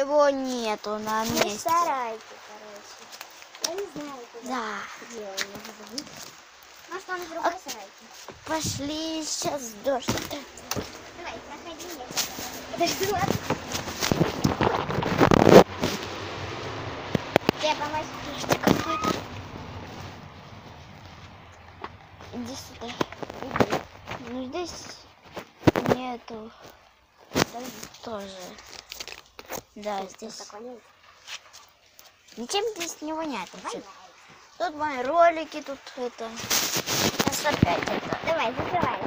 его нету на Мы в месте. сарайке, короче. Я не знаю, куда Да. где он может он в другой сарайке. Пошли, сейчас дождь. Давай, проходи, я тебя подожду. ладно? Тебе помочь? Дождь какой-то. Иди сюда. Иди. Ну здесь нету. Тоже. Да, здесь. Ничем здесь не воняет вообще. Тут мои ролики, тут это. Сейчас опять это. Давай, закрывай.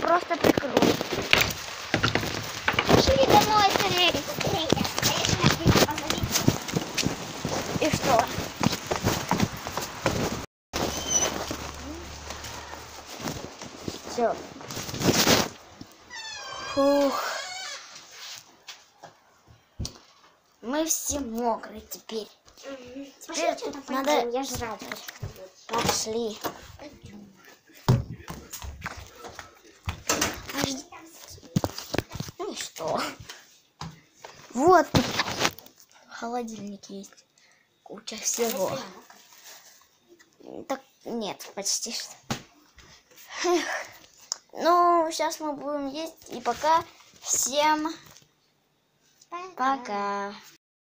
Просто прикрою. Пошли домой скорее. И что? Все. Фух. Мы все мокрые теперь. Пошли, что там надо- пойдем, я жрать. Пошли. Подожди. Ну и что? Вот тут холодильник есть. Куча всего. Так, нет, почти что. Эх. Ну, сейчас мы будем есть. И пока всем пока.